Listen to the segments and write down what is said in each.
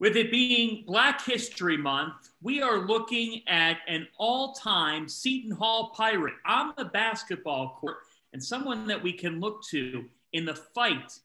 With it being Black History Month, we are looking at an all time Seton Hall Pirate on the basketball court and someone that we can look to in the fight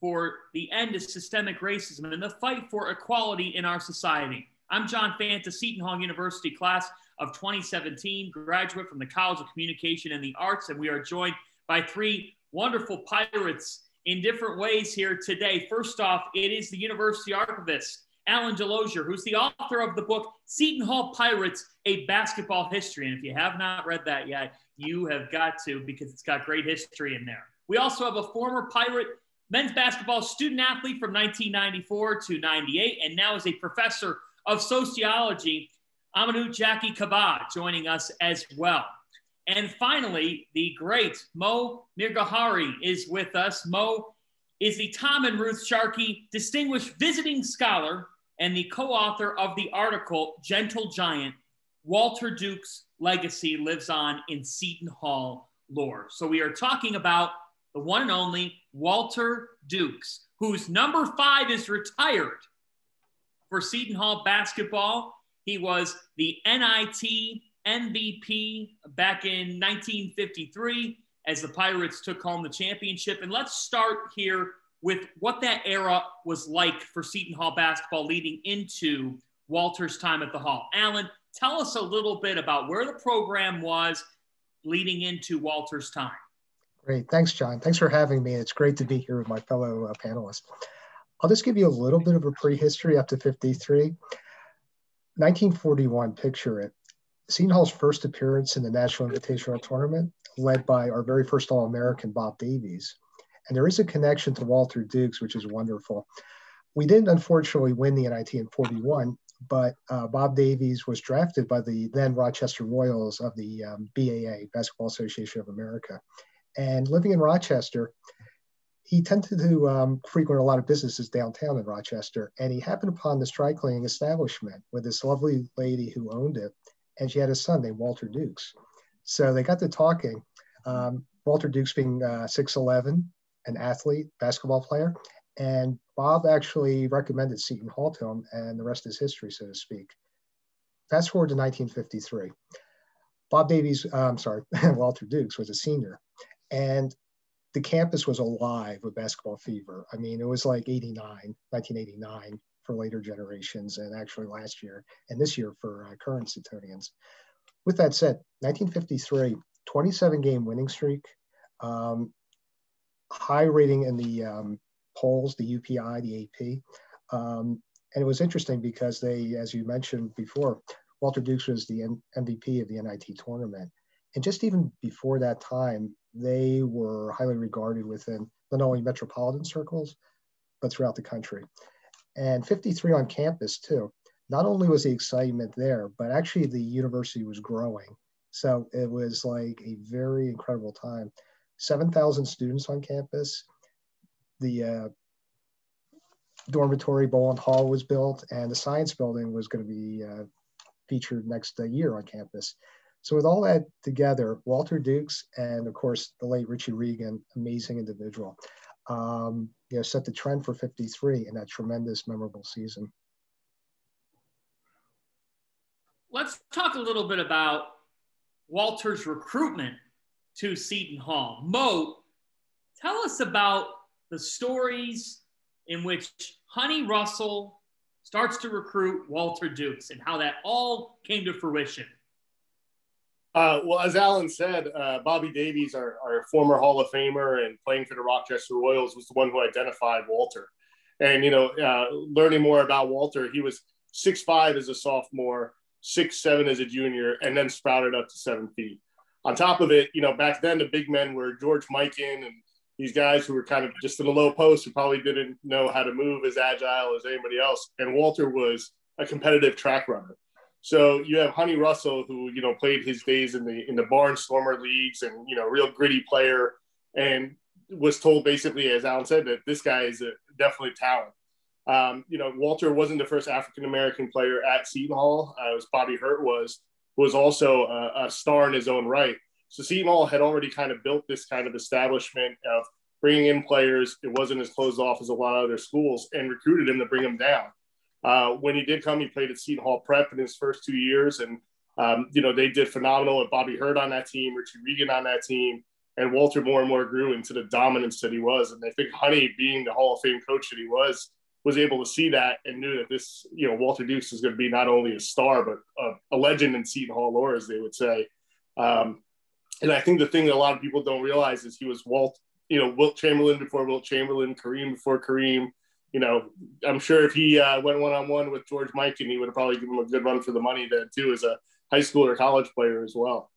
for the end of systemic racism and the fight for equality in our society. I'm John Fanta, Seton Hall University class of 2017, graduate from the College of Communication and the Arts, and we are joined by three wonderful pirates in different ways here today. First off, it is the University Archivist, Alan Delozier, who's the author of the book Seton Hall Pirates, A Basketball History. And if you have not read that yet, you have got to because it's got great history in there. We also have a former Pirate men's basketball student athlete from 1994 to 98, and now is a professor of sociology, Amadu Jacky Kaba, joining us as well. And finally, the great Mo Mirghahari is with us. Mo is the Tom and Ruth Sharkey Distinguished Visiting Scholar and the co author of the article Gentle Giant Walter Duke's Legacy Lives On in Seton Hall Lore. So we are talking about the one and only Walter Dukes, whose number five is retired for Seton Hall basketball. He was the NIT MVP back in 1953 as the Pirates took home the championship. And let's start here with what that era was like for Seton Hall basketball leading into Walter's time at the Hall. Alan, tell us a little bit about where the program was leading into Walter's time. Great. Thanks, John. Thanks for having me. It's great to be here with my fellow uh, panelists. I'll just give you a little bit of a prehistory up to 53. 1941, picture it. Seton Hall's first appearance in the National Invitational Tournament, led by our very first All American, Bob Davies. And there is a connection to Walter Dukes, which is wonderful. We didn't unfortunately win the NIT in 41, but uh, Bob Davies was drafted by the then Rochester Royals of the um, BAA, Basketball Association of America. And living in Rochester, he tended to um, frequent a lot of businesses downtown in Rochester. And he happened upon this dry cleaning establishment with this lovely lady who owned it and she had a son named Walter Dukes. So they got to talking. Um, Walter Dukes being uh, 6'11, an athlete, basketball player. And Bob actually recommended Seton Hall to him, and the rest is history, so to speak. Fast forward to 1953. Bob Davies, uh, I'm sorry, Walter Dukes was a senior. And the campus was alive with basketball fever. I mean, it was like 89, 1989 for later generations and actually last year and this year for uh, current Setonians. With that said, 1953, 27 game winning streak, um, high rating in the um, polls, the UPI, the AP. Um, and it was interesting because they, as you mentioned before, Walter Dukes was the M- MVP of the NIT tournament. And just even before that time, they were highly regarded within not only metropolitan circles, but throughout the country and 53 on campus too. Not only was the excitement there, but actually the university was growing. So it was like a very incredible time. 7,000 students on campus. The uh, dormitory Boland Hall was built, and the science building was going to be uh, featured next uh, year on campus. So with all that together, Walter Dukes and of course the late Richie Regan, amazing individual um, you know, set the trend for 53 in that tremendous, memorable season. Let's talk a little bit about Walter's recruitment to Seton Hall. Mo, tell us about the stories in which Honey Russell starts to recruit Walter Dukes and how that all came to fruition. Uh, well, as Alan said, uh, Bobby Davies, our, our, former Hall of Famer and playing for the Rochester Royals, was the one who identified Walter. And, you know, uh, learning more about Walter, he was six five as a sophomore, six seven as a junior, and then sprouted up to seven feet. On top of it, you know, back then the big men were George Mikan and these guys who were kind of just in the low post who probably didn't know how to move as agile as anybody else. And Walter was a competitive track runner. So you have Honey Russell, who you know played his days in the in the Barnstormer leagues, and you know, real gritty player, and was told basically, as Alan said, that this guy is a, definitely talent. Um, you know, Walter wasn't the first African American player at Seton Hall. Uh, was Bobby Hurd was was also a, a star in his own right. So Seton Hall had already kind of built this kind of establishment of bringing in players. It wasn't as closed off as a lot of other schools, and recruited him to bring them down. Uh, when he did come, he played at Seton Hall Prep in his first two years, and um, you know they did phenomenal. With Bobby Hurd on that team, Richie Regan on that team, and Walter more and more grew into the dominance that he was. And I think Honey, being the Hall of Fame coach that he was, was able to see that and knew that this, you know, Walter Dukes is going to be not only a star but a, a legend in Seton Hall lore, as they would say. Um, and I think the thing that a lot of people don't realize is he was Walt, you know, Wilt Chamberlain before Wilt Chamberlain, Kareem before Kareem. You know, I'm sure if he uh, went one on one with George Mikan he would have probably given him a good run for the money then too, as a high school or college player as well.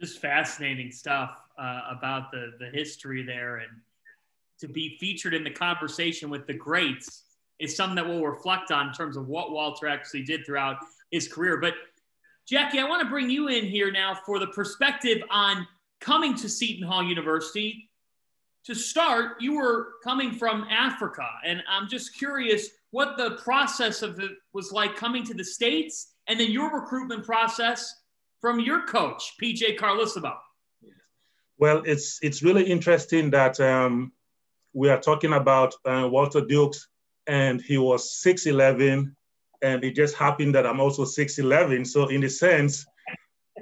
Just fascinating stuff uh, about the the history there, and to be featured in the conversation with the greats is something that we'll reflect on in terms of what Walter actually did throughout his career. But Jacky, I want to bring you in here now for the perspective on coming to Seton Hall University. To start, you were coming from Africa, and I'm just curious what the process of it was like coming to the States and then your recruitment process from your coach, PJ Carlesimo. Well, it's it's really interesting that um, we are talking about uh, Walter Dukes, and he was 6'11 and it just happened that I'm also 6'11. So in a sense,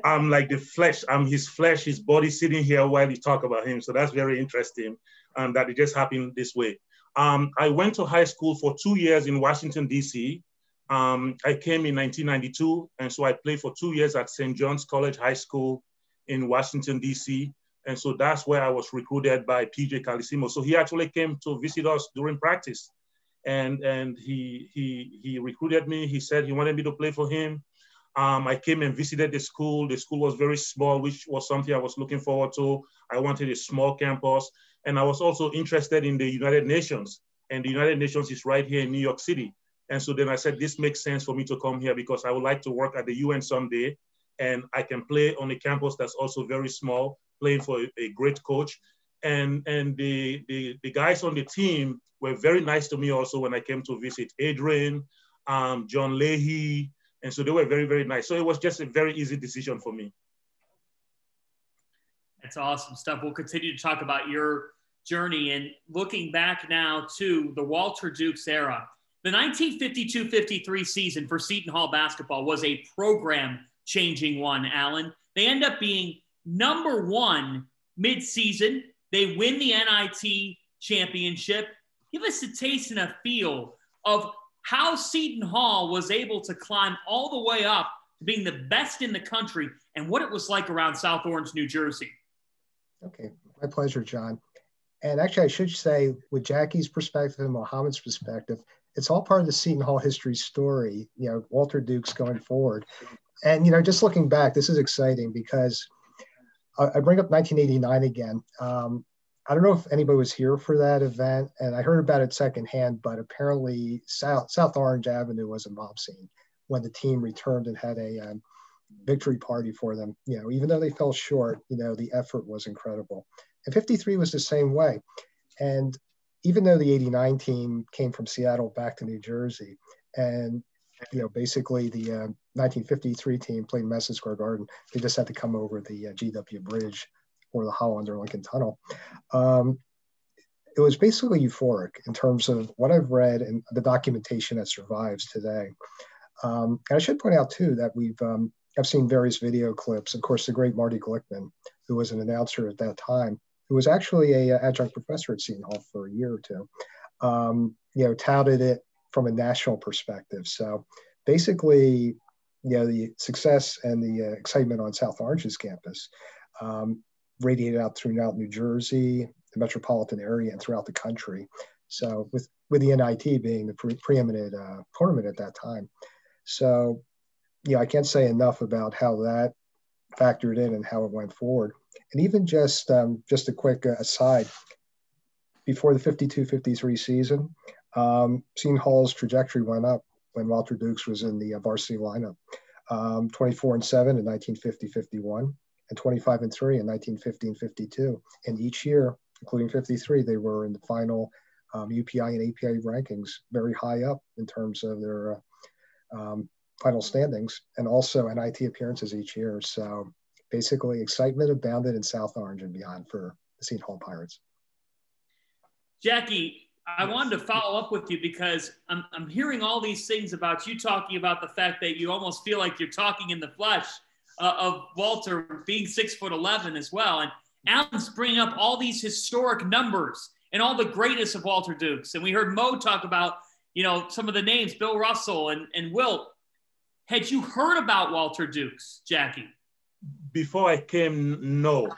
I'm like the flesh, I'm his flesh, his body sitting here while you talk about him. So that's very interesting um, that it just happened this way. Um, I went to high school for two years in Washington, D.C. Um, I came in 1992, and so I played for two years at St. John's College High School in Washington, D.C. And so that's where I was recruited by PJ Carlesimo. So he actually came to visit us during practice and and he he he recruited me. He said he wanted me to play for him. Um, I came and visited the school. The school was very small, which was something I was looking forward to. I wanted a small campus, and I was also interested in the United Nations. And the United Nations is right here in New York City. And so then I said, this makes sense for me to come here because I would like to work at the UN someday, and I can play on a campus that's also very small, playing for a, a great coach. And and the, the the guys on the team were very nice to me also when I came to visit Adrian, um, John Leahy, and so they were very, very nice. So it was just a very easy decision for me. That's awesome stuff. We'll continue to talk about your journey and looking back now to the Walter Dukes era. The 1952-53 season for Seton Hall basketball was a program changing one, Alan. They end up being number one mid-season. They win the NIT championship give us a taste and a feel of how Seton Hall was able to climb all the way up to being the best in the country and what it was like around South Orange, New Jersey. Okay, my pleasure, John. And actually, I should say, with Jacky's perspective and Mohamad's perspective, it's all part of the Seton Hall history story, you know, Walter Dukes going forward. And, you know, just looking back, this is exciting because I, bring up 1989 again. Um, I don't know if anybody was here for that event, and I heard about it secondhand. But apparently, South South Orange Avenue was a mob scene when the team returned and had a um, victory party for them. You know, even though they fell short, you know, the effort was incredible. And 53 was the same way. And even though the 89 team came from Seattle back to New Jersey, and you know, basically the uh, 1953 team played Madison Square Garden, they just had to come over the uh, GW Bridge or the Holland or Lincoln Tunnel. Um, it was basically euphoric in terms of what I've read and the documentation that survives today. Um, and I should point out too that we've um, I've seen various video clips. Of course, the great Marty Glickman, who was an announcer at that time, who was actually a, a adjunct professor at Seton Hall for a year or two, um, you know, touted it from a national perspective. So basically, you know, the success and the uh, excitement on South Orange's campus um, radiated out throughout New Jersey, the metropolitan area, and throughout the country. So with with the NIT being the pre- preeminent uh, tournament at that time, so yeah, I can't say enough about how that factored in and how it went forward. And even just um, just a quick uh, aside, before the 52-53 season, um, Seton Hall's trajectory went up when Walter Dukes was in the varsity lineup. Um, 24 and 7 in 1950 51, and 25 and 3 in 1950 and 52. And each year, including 53, they were in the final um, UPI and API rankings very high up in terms of their uh, um, final standings and also NIT appearances each year. So basically, excitement abounded in South Orange and beyond for the Seton Hall Pirates. Jacky, I yes. wanted to follow up with you because I'm, I'm hearing all these things about you talking about the fact that you almost feel like you're talking in the flesh uh, of Walter being six foot 11 as well. And Alan's bringing up all these historic numbers and all the greatness of Walter Dukes. And we heard Mo talk about, you know, some of the names, Bill Russell and, and Wilt. Had you heard about Walter Dukes, Jacky? Before I came, no.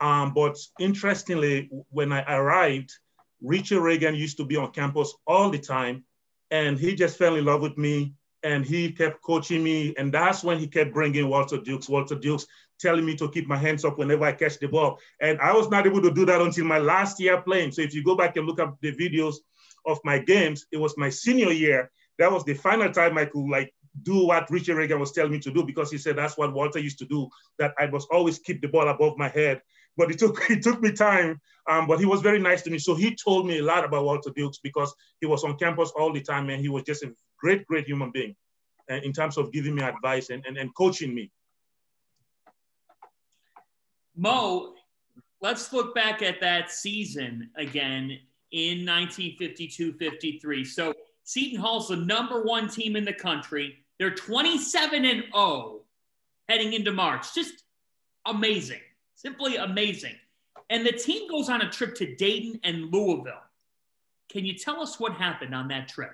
Um, but interestingly, when I arrived, Richard Regan used to be on campus all the time, and he just fell in love with me, and he kept coaching me, and that's when he kept bringing Walter Dukes, Walter Dukes, telling me to keep my hands up whenever I catch the ball, and I was not able to do that until my last year playing. So if you go back and look up the videos of my games, it was my senior year. That was the final time I could like do what Richie Regan was telling me to do because he said that's what Walter used to do. That I must always keep the ball above my head but it took it took me time. Um, but he was very nice to me. So he told me a lot about Walter Dukes because he was on campus all the time and he was just a great, great human being uh, in terms of giving me advice and, and, and coaching me. Mo, let's look back at that season again in 1952-53. So Seton Hall's the number one team in the country. They're 27 and 0 heading into March. Just amazing. Simply amazing. And the team goes on a trip to Dayton and Louisville. Can you tell us what happened on that trip?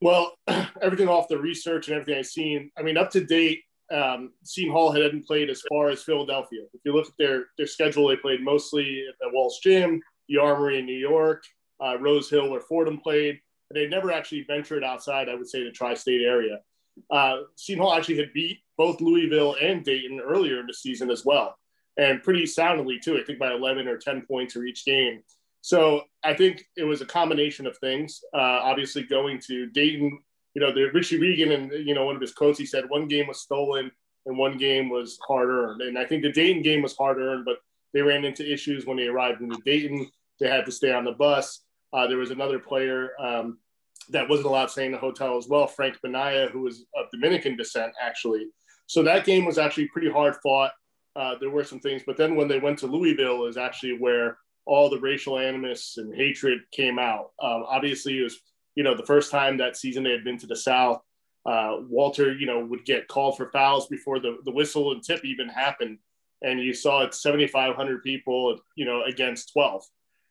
Well, everything off the research and everything I've seen, I mean, up to date, um, Hall hadn't played as far as Philadelphia. If you look at their, their schedule, they played mostly at the Walsh Gym, the Armory in New York, uh, Rose Hill, where Fordham played. And they never actually ventured outside, I would say, the tri state area. Uh, Hall actually had beat both Louisville and Dayton earlier in the season as well, and pretty soundly too. I think by 11 or 10 points for each game. So I think it was a combination of things. Uh, obviously, going to Dayton, you know, the Richie Regan and you know one of his quotes, he said one game was stolen and one game was hard earned. And I think the Dayton game was hard earned, but they ran into issues when they arrived in Dayton. They had to stay on the bus. Uh, there was another player um, that wasn't allowed to stay in the hotel as well, Frank Benaya, who was of Dominican descent, actually. So that game was actually pretty hard fought. Uh, there were some things, but then when they went to Louisville, is actually where all the racial animus and hatred came out. Um, obviously, it was you know the first time that season they had been to the South. Uh, Walter, you know, would get called for fouls before the, the whistle and tip even happened, and you saw it 7,500 people, you know, against 12.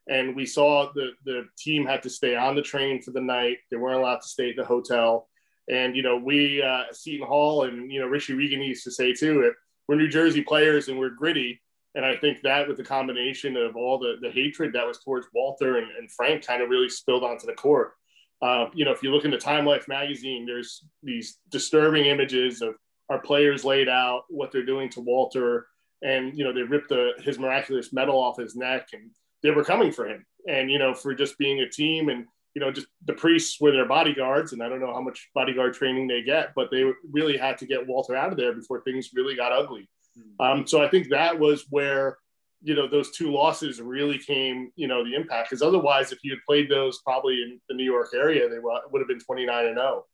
And we saw the the team had to stay on the train for the night. They weren't allowed to stay at the hotel. And you know, we uh, Seton Hall and you know Richie Regan used to say too, we're New Jersey players and we're gritty. And I think that with the combination of all the, the hatred that was towards Walter and, and Frank kind of really spilled onto the court. Uh, you know, if you look into Time Life magazine, there's these disturbing images of our players laid out, what they're doing to Walter. And, you know, they ripped the, his miraculous medal off his neck and they were coming for him. And, you know, for just being a team and you know, just the priests were their bodyguards, and I don't know how much bodyguard training they get, but they really had to get Walter out of there before things really got ugly. Hmm. Um, so I think that was where, you know, those two losses really came, you know, the impact. Because otherwise, if you had played those probably in the New York area, they would have been 29 and 0.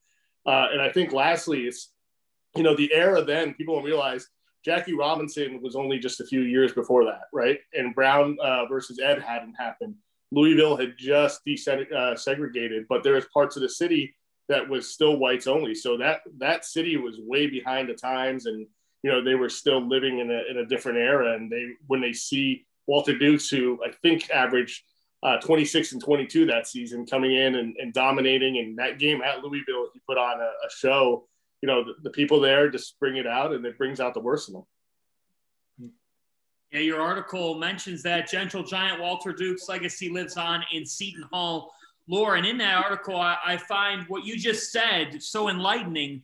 Uh, and I think lastly, it's, you know, the era then, people don't realize Jackie Robinson was only just a few years before that, right? And Brown uh, versus Ed hadn't happened. Louisville had just desegregated, uh, but there was parts of the city that was still whites only. So that that city was way behind the times, and you know they were still living in a, in a different era. And they when they see Walter Dukes, who I think averaged uh, 26 and 22 that season, coming in and, and, dominating, and that game at Louisville, he put on a, a show. You know the, the people there just bring it out, and it brings out the worst in them. Yeah, your article mentions that gentle giant Walter Duke's legacy lives on in Seton Hall lore. And in that article, I, I find what you just said so enlightening.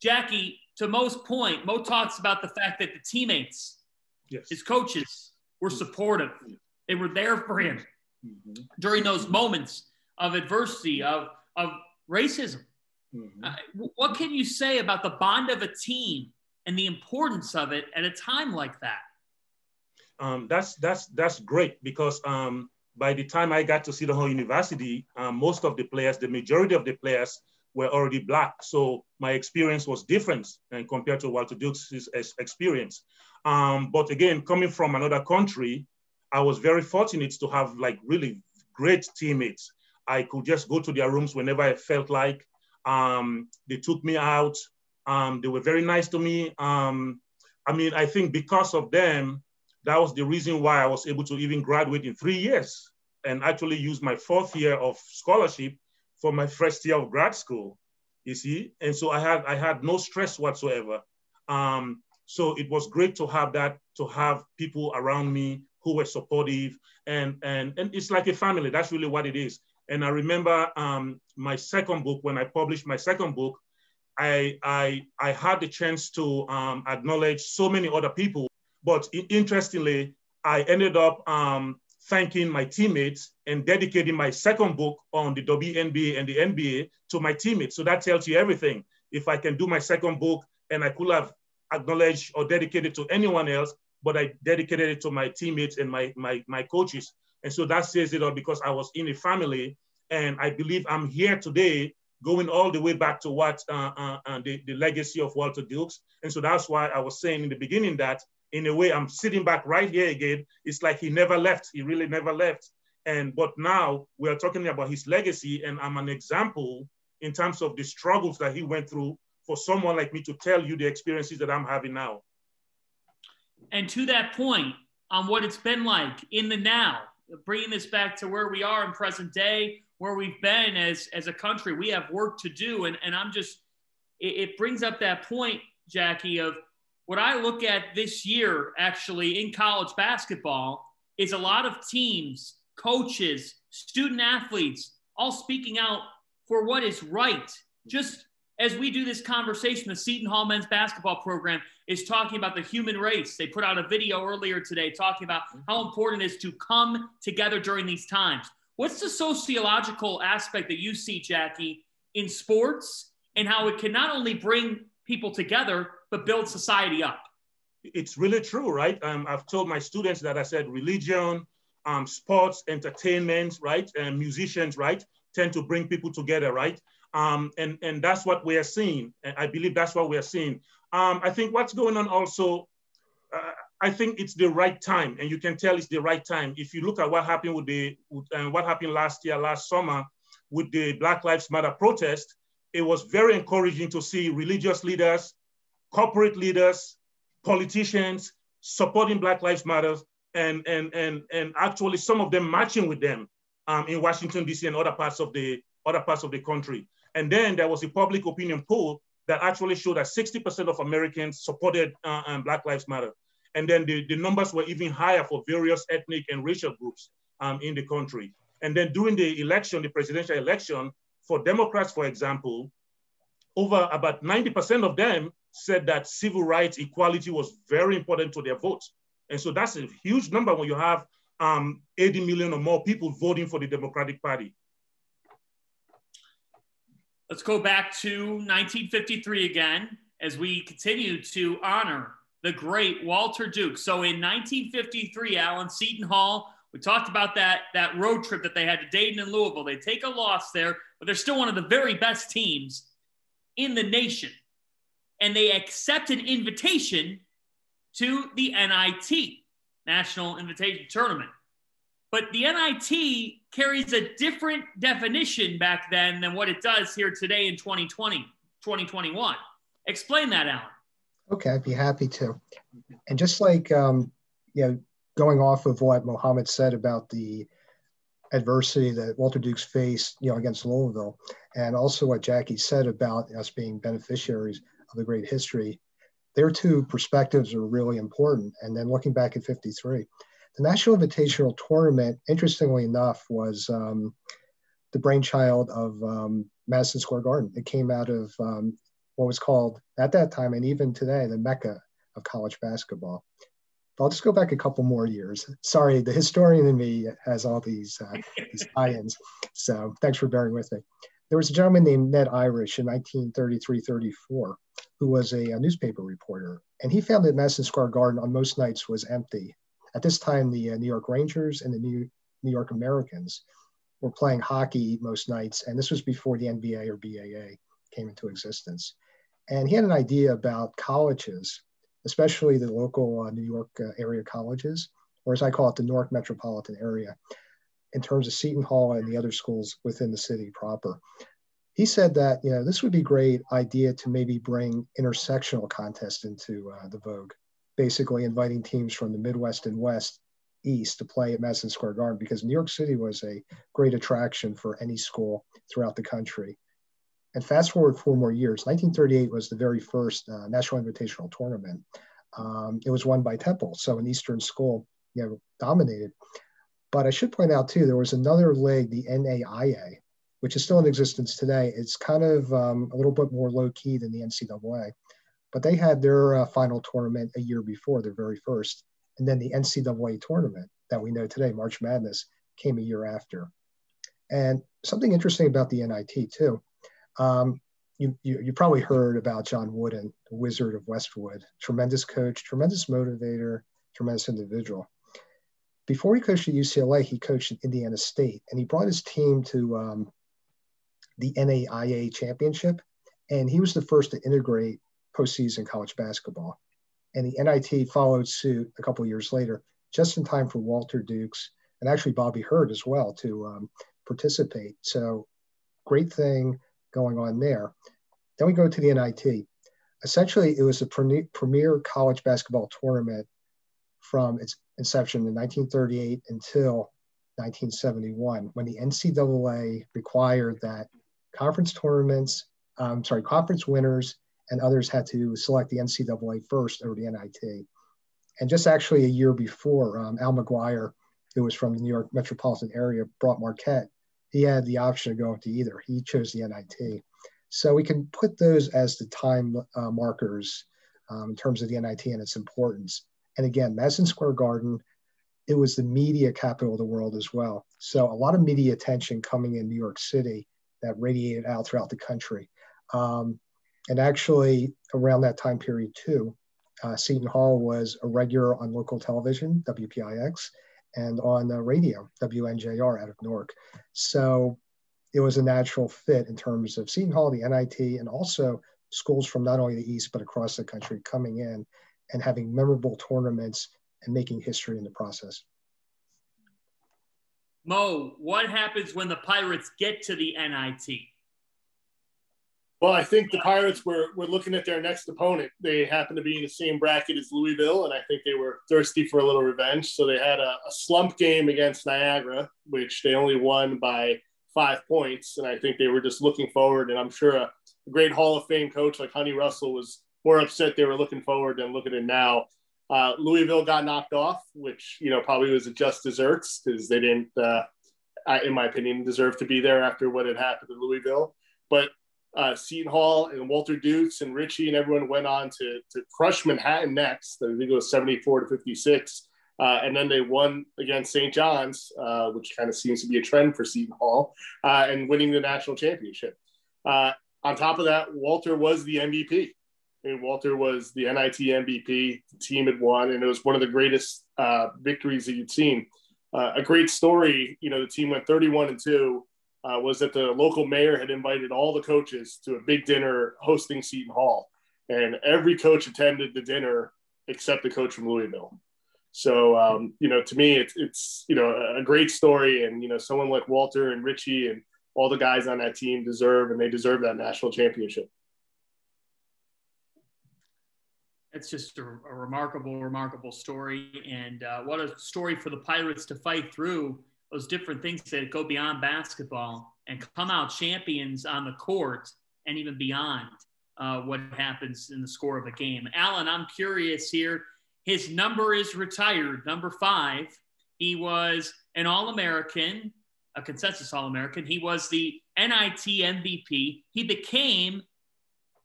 Jacky, to Mo's point, Mo talks about the fact that the teammates, yes. his coaches, were supportive. They were there for him mm-hmm. during those moments of adversity, of, of racism. Mm-hmm. Uh, what can you say about the bond of a team and the importance of it at a time like that? Um, that's that's that's great because um, by the time I got to Seton Hall University, um, most of the players, the majority of the players were already black. So my experience was different and compared to Walter Duke's experience. Um, but again, coming from another country, I was very fortunate to have like really great teammates. I could just go to their rooms whenever I felt like. Um, they took me out. Um, they were very nice to me. I mean, I think because of them, that was the reason why I was able to even graduate in three years and actually use my fourth year of scholarship for my first year of grad school. You see, and so I had I had no stress whatsoever. Um, so it was great to have that, to have people around me who were supportive, and and and it's like a family. That's really what it is. And I remember um, my second book when I published my second book, I I I had the chance to um, acknowledge so many other people. But interestingly, I ended up um, thanking my teammates and dedicating my second book on the WNBA and the NBA to my teammates. So that tells you everything. If I can do my second book and I could have acknowledged or dedicated to anyone else, but I dedicated it to my teammates and my, my, my coaches. And so that says it all because I was in a family and I believe I'm here today going all the way back to what uh, uh, uh, the, the legacy of Walter Dukes. And so that's why I was saying in the beginning that in a way, I'm sitting back right here again. It's like he never left. He really never left. And but now we're talking about his legacy, and I'm an example in terms of the struggles that he went through for someone like me to tell you the experiences that I'm having now. And to that point, on what it's been like in the now, bringing this back to where we are in present day, where we've been as as a country, we have work to do, and and I'm just it, it brings up that point, Jacky, of what I look at this year, actually, in college basketball, is a lot of teams, coaches, student athletes, all speaking out for what is right. Just as we do this conversation, the Seton Hall men's basketball program is talking about the human race. They put out a video earlier today talking about how important it is to come together during these times. What's the sociological aspect that you see, Jacky, in sports and how it can not only bring people together, but build society up. It's really true, right? Um, I've told my students that I said religion, um, sports, entertainment, right, and musicians, right, tend to bring people together, right? Um, and, and that's what we are seeing. I believe that's what we are seeing. Um, I think what's going on also, uh, I think it's the right time, and you can tell it's the right time. If you look at what happened with the, with, uh, what happened last year, last summer, with the Black Lives Matter protest, it was very encouraging to see religious leaders, corporate leaders, politicians supporting Black Lives Matter, and, and, and, and actually some of them marching with them um, in Washington, D.C. and other parts of the other parts of the country. And then there was a public opinion poll that actually showed that 60% of Americans supported uh, um, Black Lives Matter. And then the, the numbers were even higher for various ethnic and racial groups um, in the country. And then during the election, the presidential election, for Democrats, for example, over about 90% of them said that civil rights equality was very important to their vote. And so that's a huge number when you have um, 80 million or more people voting for the Democratic Party. Let's go back to 1953 again as we continue to honor the great Walter Duke. So in 1953, Alan Seton Hall, we talked about that, that road trip that they had to Dayton and Louisville. They take a loss there, but they're still one of the very best teams in the nation. And they accept an invitation to the NIT, National Invitation Tournament. But the NIT carries a different definition back then than what it does here today in 2020, 2021. Explain that, Alan. Okay, I'd be happy to. And just like, um, you know, going off of what Mohamad said about the adversity that Walter Dukes faced, you know, against Louisville, and also what Jacky said about us being beneficiaries of the great history. Their two perspectives are really important. And then looking back at 53, the National Invitational Tournament, interestingly enough, was um, the brainchild of um, Madison Square Garden. It came out of um, what was called at that time and even today the mecca of college basketball. I'll just go back a couple more years. Sorry, the historian in me has all these, uh, these tie-ins. So thanks for bearing with me. There was a gentleman named Ned Irish in 1933-34 who was a, a, newspaper reporter, and he found that Madison Square Garden on most nights was empty. At this time, the uh, New York Rangers and the New, New York Americans were playing hockey most nights, and this was before the NBA or BAA came into existence. And he had an idea about colleges especially the local uh, New York uh, area colleges, or as I call it, the Newark metropolitan area. in terms of Seton Hall and the other schools within the city proper. He said that you know this would be a great idea to maybe bring intersectional contests into uh, the Vogue, basically inviting teams from the Midwest and West East to play at Madison Square Garden because New York City was a great attraction for any school throughout the country. And fast forward four more years, 1938 was the very first uh, National Invitational Tournament. Um, it was won by Temple, so an Eastern school, you know, dominated. But I should point out too, there was another league, the NAIA, which is still in existence today. It's kind of um, a little bit more low key than the NCAA, but they had their uh, final tournament a year before, their very first, and then the NCAA tournament that we know today, March Madness, came a year after. And something interesting about the NIT too um, you, you, you probably heard about John Wooden, the Wizard of Westwood. Tremendous coach, tremendous motivator, tremendous individual. Before he coached at UCLA, he coached at Indiana State, and he brought his team to um, the NAIA championship, and he was the first to integrate postseason college basketball. And the NIT followed suit a couple years later, just in time for Walter Dukes and actually Bobby Hurd as well to um, participate. So, great thing going on there. Then we go to the NIT. Essentially, it was a premier college basketball tournament from its inception in 1938 until 1971, when the NCAA required that conference tournaments, um, sorry, conference winners and others had to select the NCAA first over the NIT. And just actually a year before, um, Al McGuire, who was from the New York metropolitan area, brought Marquette he had the option of going to either. He chose the NIT. So we can put those as the time uh, markers um, in terms of the NIT and its importance. And again, Madison Square Garden, it was the media capital of the world as well. So a lot of media attention coming in New York City that radiated out throughout the country. Um, and actually, around that time period too, uh, Seton Hall was a regular on local television, WPIX, and on the radio, WNJR out of Newark. So it was a natural fit in terms of Seton Hall, the NIT, and also schools from not only the East, but across the country coming in and having memorable tournaments and making history in the process. Mo, what happens when the Pirates get to the NIT? Well, I think the Pirates were, were looking at their next opponent. They happened to be in the same bracket as Louisville, and I think they were thirsty for a little revenge. So they had a, a slump game against Niagara, which they only won by five points. And I think they were just looking forward. And I'm sure a, a great Hall of Fame coach like Honey Russell was more upset they were looking forward than looking at now. Uh, Louisville got knocked off, which you know probably was a just desserts because they didn't, uh, in my opinion, deserve to be there after what had happened to Louisville. But uh, Seton Hall and Walter Dukes and Richie and everyone went on to, to crush Manhattan next. I think it was 74 to 56. Uh, and then they won against St. John's, uh, which kind of seems to be a trend for Seton Hall, uh, and winning the national championship. Uh, on top of that, Walter was the MVP. I mean, Walter was the NIT MVP. The team had won, and it was one of the greatest uh, victories that you'd seen. a great story. You know, the team went 31 and two uh, was that the local mayor had invited all the coaches to a big dinner hosting Seton Hall, and every coach attended the dinner except the coach from Louisville. So um, you know, to me, it's it's you know a great story, and you know, someone like Walter and Richie and all the guys on that team deserve, and they deserve that national championship. It's just a, a remarkable, remarkable story, and uh, what a story for the Pirates to fight through those different things that go beyond basketball and come out champions on the court and even beyond uh, what happens in the score of a game. Alan, I'm curious here. His number is retired, number five. He was an All American, a consensus All American. He was the NIT MVP. He became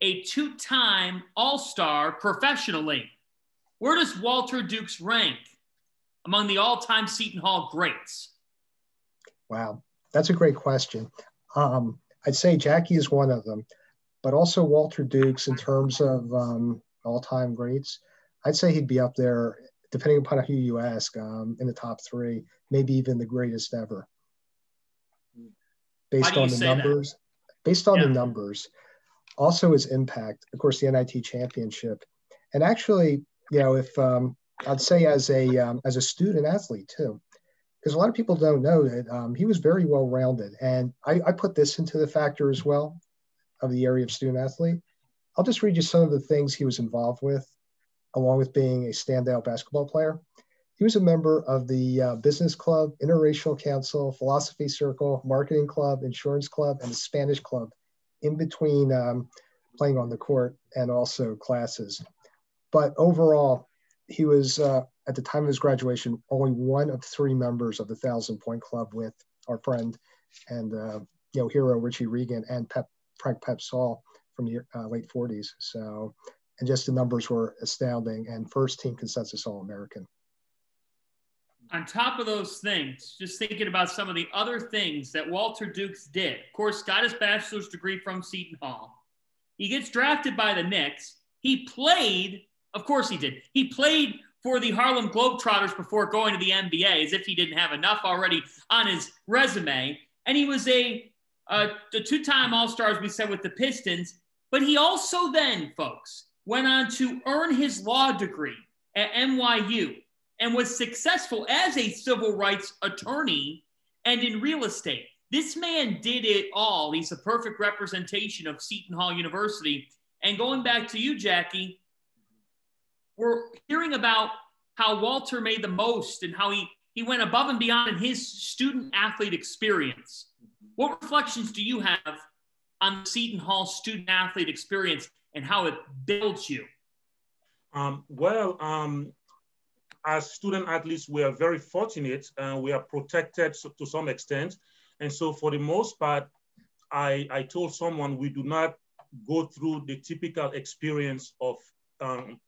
a two time All Star professionally. Where does Walter Dukes rank among the all time Seton Hall greats? Wow, that's a great question. Um, I'd say Jacky is one of them, but also Walter Dukes in terms of um, all-time greats. I'd say he'd be up there, depending upon who you ask, um, in the top three, maybe even the greatest ever. Based on the numbers, that? based on yeah. the numbers, also his impact. Of course, the NIT championship, and actually, you know, if um, I'd say as a um, as a student athlete too, because a lot of people don't know that um, he was very well rounded. And I, I, put this into the factor as well of the area of student athlete. I'll just read you some of the things he was involved with, along with being a standout basketball player. He was a member of the uh, Business Club, Interracial Council, Philosophy Circle, Marketing Club, Insurance Club, and the Spanish Club in between um, playing on the court and also classes. But overall, he was uh, at the time of his graduation only one of three members of the Thousand Point Club with our friend and uh, you know hero Richie Regan and Pep Frank Pep Saul from the uh, late 40s. So, and just the numbers were astounding. And first team consensus All American. On top of those things, just thinking about some of the other things that Walter Dukes did. Of course, got his bachelor's degree from Seton Hall. He gets drafted by the Knicks. He played of course he did. He played for the Harlem Globetrotters before going to the NBA, as if he didn't have enough already on his resume. And he was a, a, a two time All Star, as we said, with the Pistons. But he also then, folks, went on to earn his law degree at NYU and was successful as a civil rights attorney and in real estate. This man did it all. He's a perfect representation of Seton Hall University. And going back to you, Jacky, we're hearing about how Walter made the most and how he, he went above and beyond in his student athlete experience. What reflections do you have on Seton Hall student athlete experience and how it builds you? Um, well, um, as student athletes, we are very fortunate and we are protected to some extent. And so, for the most part, I, I told someone we do not go through the typical experience of um,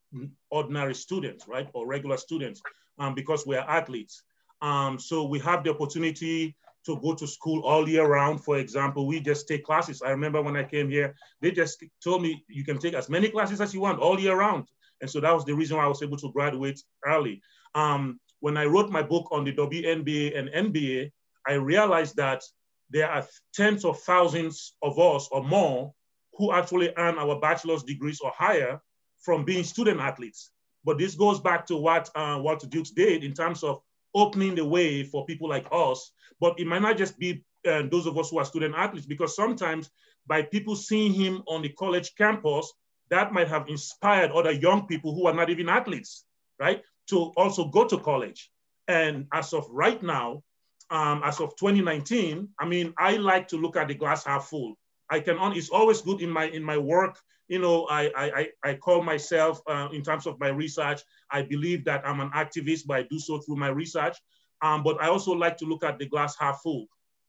ordinary students, right, or regular students, um, because we are athletes. Um, so we have the opportunity to go to school all year round. For example, we just take classes. I remember when I came here, they just told me you can take as many classes as you want all year round. And so that was the reason why I was able to graduate early. Um, when I wrote my book on the WNBA and NBA, I realized that there are tens of thousands of us or more who actually earn our bachelor's degrees or higher from being student athletes. But this goes back to what uh, Walter Dukes did in terms of opening the way for people like us. But it might not just be uh, those of us who are student athletes, because sometimes by people seeing him on the college campus, that might have inspired other young people who are not even athletes, right, to also go to college. And as of right now, um, as of 2019, I mean, I like to look at the glass half full. I can on, it's always good in my in my work you know, I, I, I call myself, uh, in terms of my research, I believe that I'm an activist, but I do so through my research. Um, but I also like to look at the glass half full.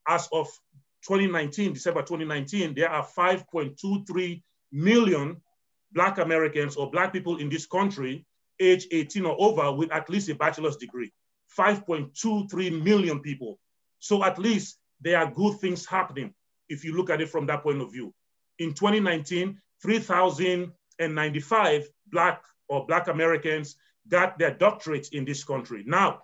As of 2019, December 2019, there are 5.23 million Black Americans or Black people in this country, age 18 or over, with at least a bachelor's degree. 5.23 million people. So at least there are good things happening if you look at it from that point of view. In 2019, 3,095 Black or Black Americans got their doctorates in this country. Now,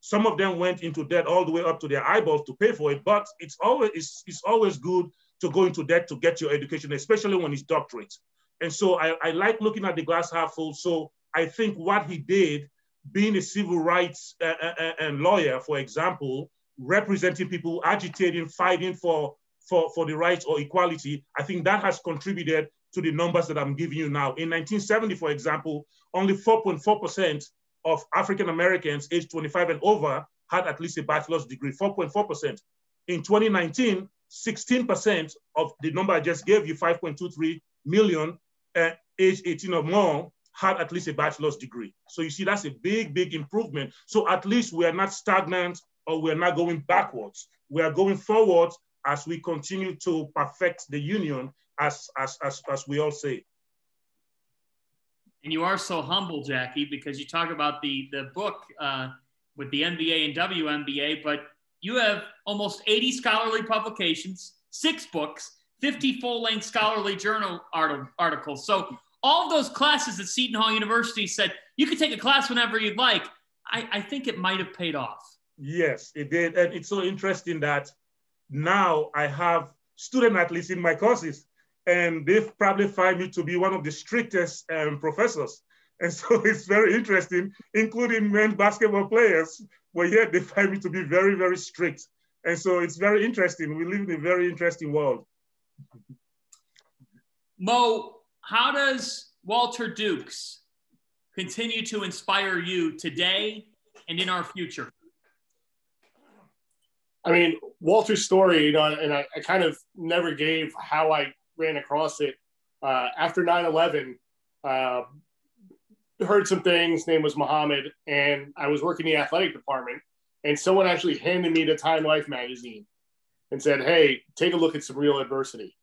some of them went into debt all the way up to their eyeballs to pay for it, but it's always, it's, it's always good to go into debt to get your education, especially when it's doctorates. And so I, I like looking at the glass half full. So I think what he did, being a civil rights uh, uh, uh and lawyer, for example, representing people, agitating, fighting for, for, for the rights or equality, I think that has contributed to the numbers that I'm giving you now. In 1970, for example, only 4.4% of African Americans aged 25 and over had at least a bachelor's degree, 4.4%. In 2019, 16% of the number I just gave you, 5.23 million, uh, age 18 or more, had at least a bachelor's degree. So you see, that's a big, big improvement. So at least we are not stagnant or we're not going backwards. We are going forward as we continue to perfect the union as, as, as, as we all say. And you are so humble, Jacky, because you talk about the, the book uh, with the NBA and WNBA, but you have almost 80 scholarly publications, six books, 50 full length scholarly journal art- articles. So, all of those classes at Seton Hall University said you could take a class whenever you'd like. I, I think it might have paid off. Yes, it did. And it's so interesting that now I have student athletes in my courses and they've probably find me to be one of the strictest um, professors. And so it's very interesting, including men basketball players, but yet they find me to be very, very strict. And so it's very interesting. We live in a very interesting world. Mo, how does Walter Dukes continue to inspire you today and in our future? I mean, Walter's story, you know, and I, I kind of never gave how I ran across it. Uh, after 9 11, uh, heard some things. Name was Mohamad, and I was working the athletic department, and someone actually handed me the Time Life magazine and said, "Hey, take a look at some real adversity."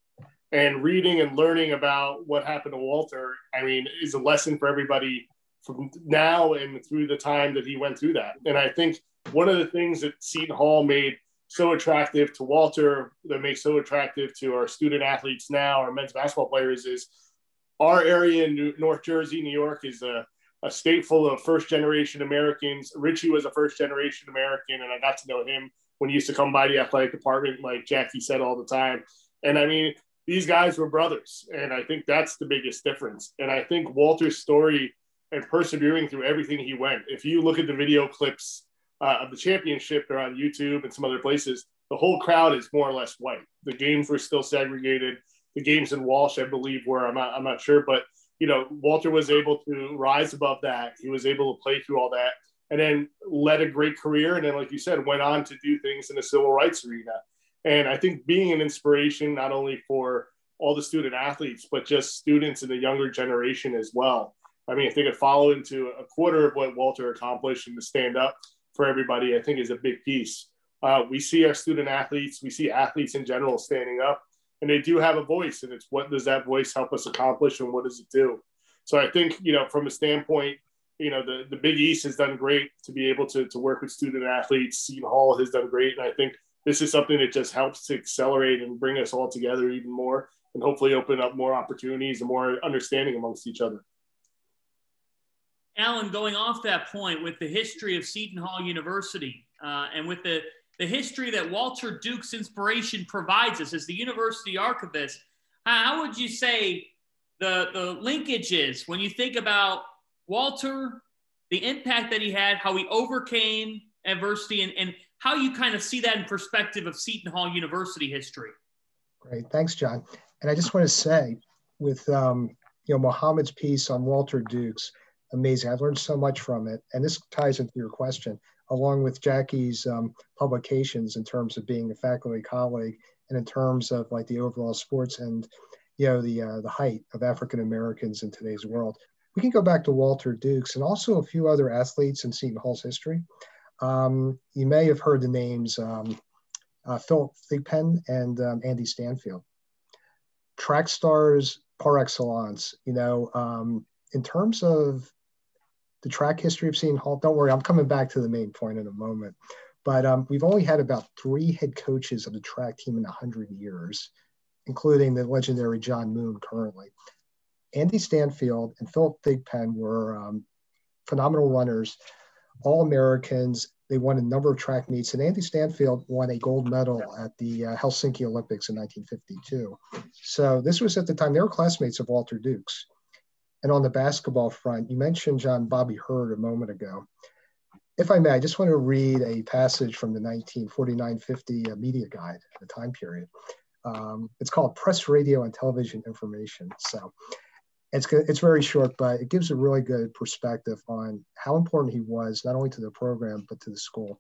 And reading and learning about what happened to Walter, I mean, is a lesson for everybody from now and through the time that he went through that. And I think one of the things that Seton Hall made so attractive to Walter, that makes so attractive to our student athletes now, our men's basketball players, is our area in New, North Jersey, New York, is a, a state full of first generation Americans. Richie was a first generation American, and I got to know him when he used to come by the athletic department, like Jacky said all the time. And I mean, these guys were brothers, and I think that's the biggest difference. And I think Walter's story and persevering through everything he went. If you look at the video clips uh, of the championship, they're on YouTube and some other places. The whole crowd is more or less white. The games were still segregated. The games in Walsh, I believe, were. I'm not. I'm not sure, but you know, Walter was able to rise above that. He was able to play through all that, and then led a great career. And then, like you said, went on to do things in the civil rights arena. And I think being an inspiration not only for all the student athletes, but just students in the younger generation as well. I mean, if they could follow into a quarter of what Walter accomplished and to stand up for everybody, I think is a big piece. Uh, we see our student athletes, we see athletes in general standing up, and they do have a voice. And it's what does that voice help us accomplish, and what does it do? So I think you know, from a standpoint, you know, the the Big East has done great to be able to to work with student athletes. Seton Hall has done great, and I think this is something that just helps to accelerate and bring us all together even more, and hopefully open up more opportunities and more understanding amongst each other. Alan, going off that point with the history of Seton Hall University uh, and with the, the history that Walter Duke's inspiration provides us as the university archivist, how would you say the, the linkage is when you think about Walter, the impact that he had, how he overcame adversity, and, and how you kind of see that in perspective of Seton Hall University history? Great. Thanks, John. And I just want to say, with um, you know Mohamad's piece on Walter Dukes, amazing. I've learned so much from it. And this ties into your question, along with Jacky's um, publications in terms of being a faculty colleague and in terms of like the overall sports and, you know, the, uh, the height of African Americans in today's world. We can go back to Walter Dukes and also a few other athletes in Seton Hall's history. Um, you may have heard the names um, uh, Phil Thigpen and um, Andy Stanfield. Track stars par excellence, you know, um, in terms of the track history of Seton Hall. Don't worry, I'm coming back to the main point in a moment. But um, we've only had about three head coaches of the track team in 100 years, including the legendary John Moon currently. Andy Stanfield and Philip Thigpen were um, phenomenal runners, all Americans. They won a number of track meets, and Andy Stanfield won a gold medal at the uh, Helsinki Olympics in 1952. So this was at the time they were classmates of Walter Dukes. And on the basketball front, you mentioned John Bobby Hurd a moment ago. If I may, I just want to read a passage from the 1949-50 uh, media guide, the time period. Um, it's called Press Radio and Television Information. So it's it's very short, but it gives a really good perspective on how important he was not only to the program but to the school.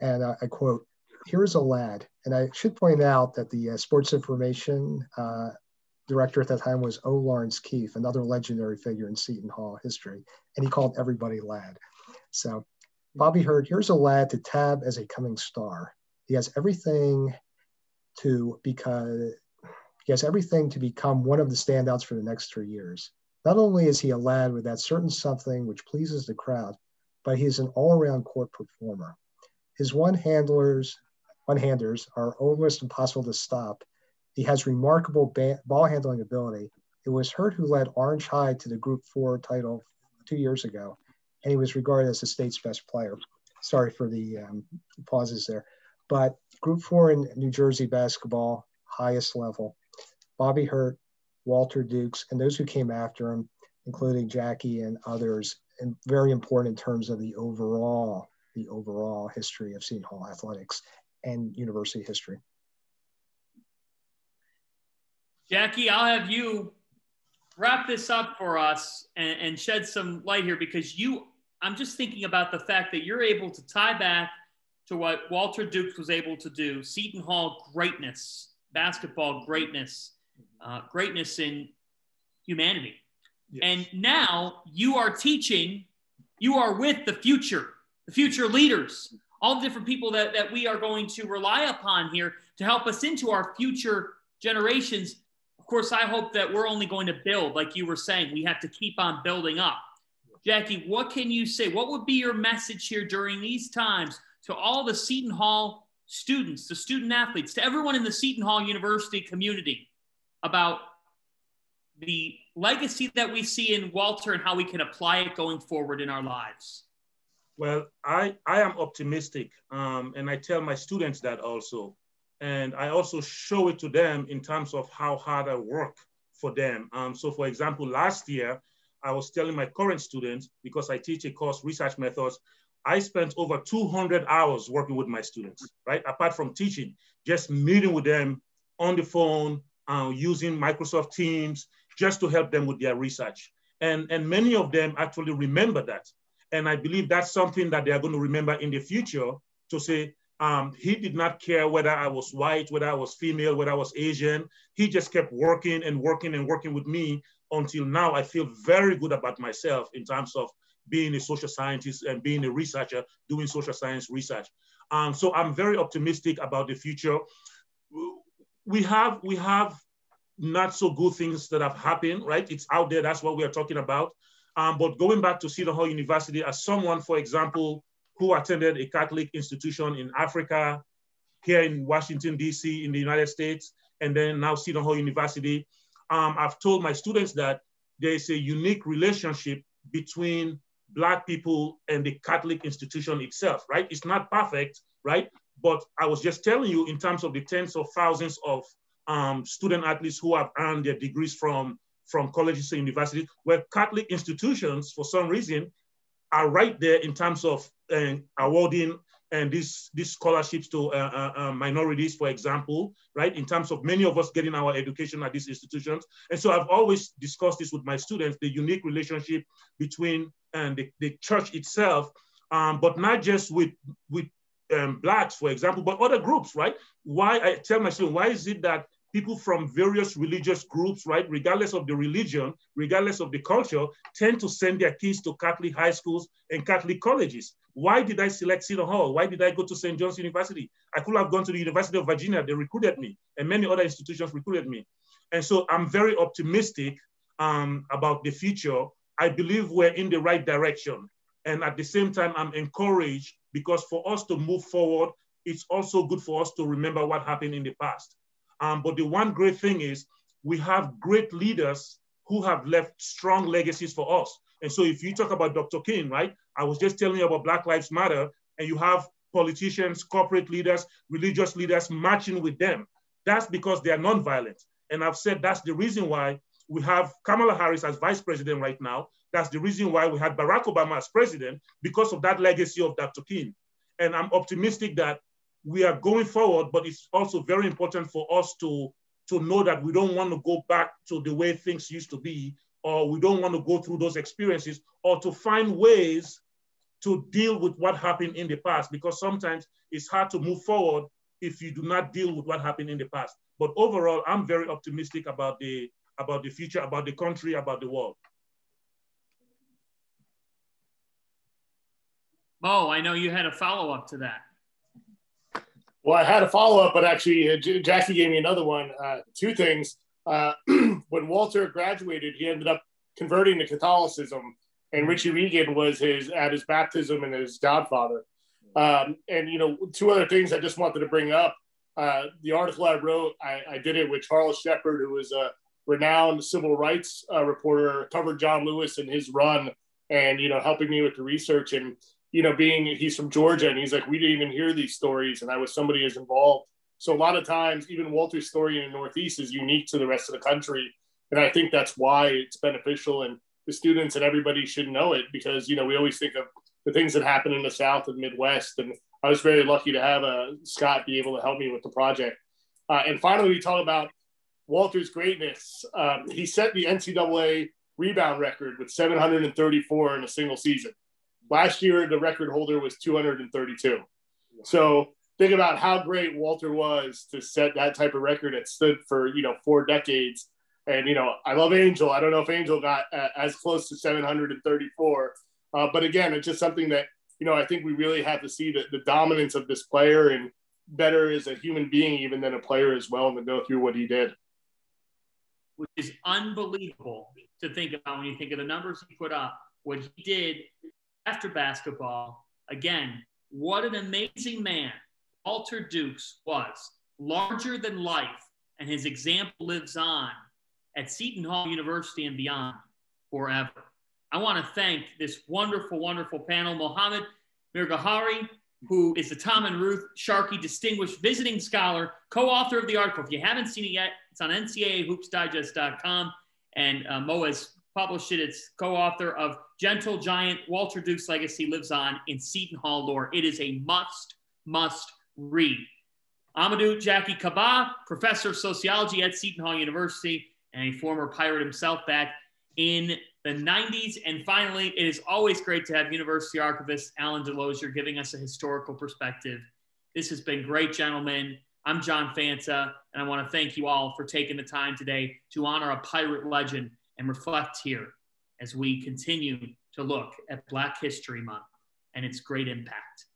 And I quote: "Here is a lad." And I should point out that the uh, sports information uh, director at that time was O. Lawrence Keefe, another legendary figure in Seton Hall history, and he called everybody lad. So Bobby Hurd, here's a lad to tab as a coming star. He has everything to because he has everything to become one of the standouts for the next three years. Not only is he a lad with that certain something which pleases the crowd, but he is an all-around court performer. His one-handlers, one-handers are almost impossible to stop, he has remarkable ba- ball handling ability. It was Hurd who led Orange High to the Group Four title two years ago, and he was regarded as the state's best player. Sorry for the um, pauses there, but Group Four in New Jersey basketball, highest level. Bobby Hurd, Walter Dukes, and those who came after him including Jacky and others, and very important in terms of the overall the overall history of Seton Hall athletics and university history. Jacky, I'll have you wrap this up for us and, and, shed some light here because you, I'm just thinking about the fact that you're able to tie back to what Walter Dukes was able to do Seton Hall greatness, basketball greatness, uh, greatness in humanity. Yes. And now you are teaching, you are with the future, the future leaders, all the different people that, that we are going to rely upon here to help us into our future generations of course, I hope that we're only going to build, like you were saying, we have to keep on building up. Jacky, what can you say? What would be your message here during these times to all the Seton Hall students, the student athletes, to everyone in the Seton Hall University community about the legacy that we see in Walter and how we can apply it going forward in our lives? Well, I, I am optimistic, um, and I tell my students that also. And I also show it to them in terms of how hard I work for them. Um, so for example, last year, I was telling my current students, because I teach a course, research methods, I spent over 200 hours working with my students, right? Apart from teaching, just meeting with them on the phone, uh, using Microsoft Teams, just to help them with their research. And, and many of them actually remember that. And I believe that's something that they are going to remember in the future to say, um, he did not care whether I was white, whether I was female, whether I was Asian. He just kept working and working and working with me until now. I feel very good about myself in terms of being a social scientist and being a researcher, doing social science research. Um, so I'm very optimistic about the future. We have we have not so good things that have happened, right? It's out there. That's what we are talking about. Um, but going back to Hall University, as someone, for example, who attended a Catholic institution in Africa, here in Washington, D.C., in the United States, and then now Seton Hall University. Um, I've told my students that there is a unique relationship between Black people and the Catholic institution itself, right? It's not perfect, right? But I was just telling you in terms of the tens of thousands of um, student athletes who have earned their degrees from, from colleges and universities, where Catholic institutions, for some reason, are right there in terms of awarding and these these scholarships to uh, uh, uh, minorities, for example, right? In terms of many of us getting our education at these institutions, and so I've always discussed this with my students: the unique relationship between and the, the church itself, um, but not just with with um, blacks, for example, but other groups, right? Why I tell my students, why is it that people from various religious groups, right, regardless of the religion, regardless of the culture, tend to send their kids to Catholic high schools and Catholic colleges. Why did I select Seton Hall? Why did I go to St. John's University? I could have gone to the University of Virginia. They recruited me, and many other institutions recruited me. And so I'm very optimistic um, about the future. I believe we're in the right direction. And at the same time, I'm encouraged because for us to move forward, it's also good for us to remember what happened in the past. Um, but the one great thing is we have great leaders who have left strong legacies for us. And so if you talk about Dr. King, right? I was just telling you about Black Lives Matter, and you have politicians, corporate leaders, religious leaders marching with them. That's because they are nonviolent. And I've said that's the reason why we have Kamala Harris as vice president right now. That's the reason why we had Barack Obama as president because of that legacy of Dr. King. And I'm optimistic that we are going forward, but it's also very important for us to, to know that we don't want to go back to the way things used to be, or we don't want to go through those experiences, or to find ways to deal with what happened in the past, because sometimes it's hard to move forward if you do not deal with what happened in the past. But overall, I'm very optimistic about the, about the future, about the country, about the world. Mo, I know you had a follow up to that. Well, I had a follow up, but actually, uh, J- Jacky gave me another one. Uh, two things. Uh, when Walter graduated, he ended up converting to Catholicism, and Richie Regan was his at his baptism and his godfather. Um, and you know, two other things I just wanted to bring up. Uh, the article I wrote, I, I, did it with Charles Shepard, who was a renowned civil rights uh, reporter, covered John Lewis and his run, and you know, helping me with the research. And you know, being he's from Georgia and he's like, we didn't even hear these stories. And I was somebody who's involved. So a lot of times, even Walter's story in the Northeast is unique to the rest of the country. And I think that's why it's beneficial. And the students and everybody should know it because you know we always think of the things that happen in the South and Midwest, and I was very lucky to have uh, Scott be able to help me with the project. Uh, and finally, we talk about Walter's greatness. Um, he set the NCAA rebound record with 734 in a single season. Last year, the record holder was 232. So think about how great Walter was to set that type of record. It stood for you know four decades. And you know, I love Angel. I don't know if Angel got uh, as close to 734, uh, but again, it's just something that you know I think we really have to see the, the dominance of this player and better as a human being even than a player as well, and to go through what he did. Which is unbelievable to think about when you think of the numbers he put up, what he did after basketball. Again, what an amazing man Walter Dukes was, larger than life, and his example lives on at Seton Hall University and beyond forever. I want to thank this wonderful, wonderful panel, Mohamad Mirghahari, who is the Tom and Ruth Sharkey Distinguished Visiting Scholar, co-author of the article. If you haven't seen it yet, it's on NCAAHoopsDigest.com, and uh, Mo has published it. It's co-author of Gentle Giant, Walter Duke's Legacy Lives On in Seton Hall Lore. It is a must, must read. Amadu Jacky Kaba, professor of sociology at Seton Hall University and a former pirate himself back in the 90s. And finally, it is always great to have University archivist Alan Delozier giving us a historical perspective. This has been great, gentlemen. I'm John Fanta, and I want to thank you all for taking the time today to honor a pirate legend and reflect here as we continue to look at Black History Month and its great impact.